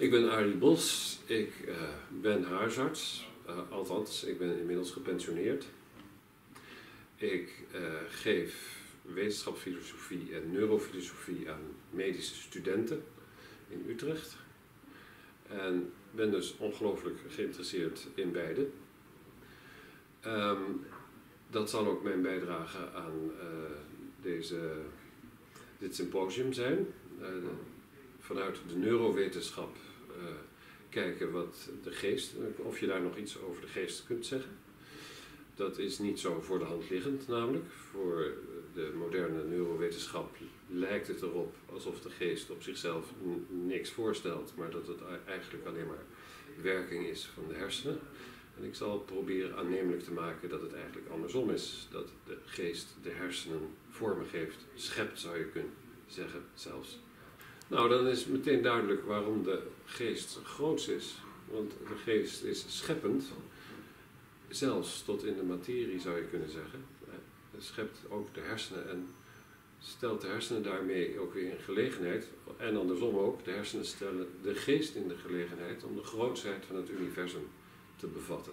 Ik ben Arie Bos, ik uh, ben huisarts, uh, althans, ik ben inmiddels gepensioneerd. Ik uh, geef wetenschapsfilosofie en neurofilosofie aan medische studenten in Utrecht. En ben dus ongelooflijk geïnteresseerd in beide. Um, dat zal ook mijn bijdrage aan deze, dit symposium zijn. vanuit de neurowetenschap kijken wat de geest, of je daar nog iets over de geest kunt zeggen. Dat is niet zo voor de hand liggend, namelijk. Voor de moderne neurowetenschap lijkt het erop alsof de geest op zichzelf niks voorstelt, maar dat het eigenlijk alleen maar werking is van de hersenen. En ik zal proberen aannemelijk te maken dat het eigenlijk andersom is. Dat de geest de hersenen vormen geeft, schept zou je kunnen zeggen zelfs. Nou, dan is meteen duidelijk waarom de geest groot is. Want de geest is scheppend, zelfs tot in de materie zou je kunnen zeggen. Het schept ook de hersenen en stelt de hersenen daarmee ook weer in gelegenheid, en andersom ook, de hersenen stellen de geest in de gelegenheid om de grootheid van het universum te bevatten.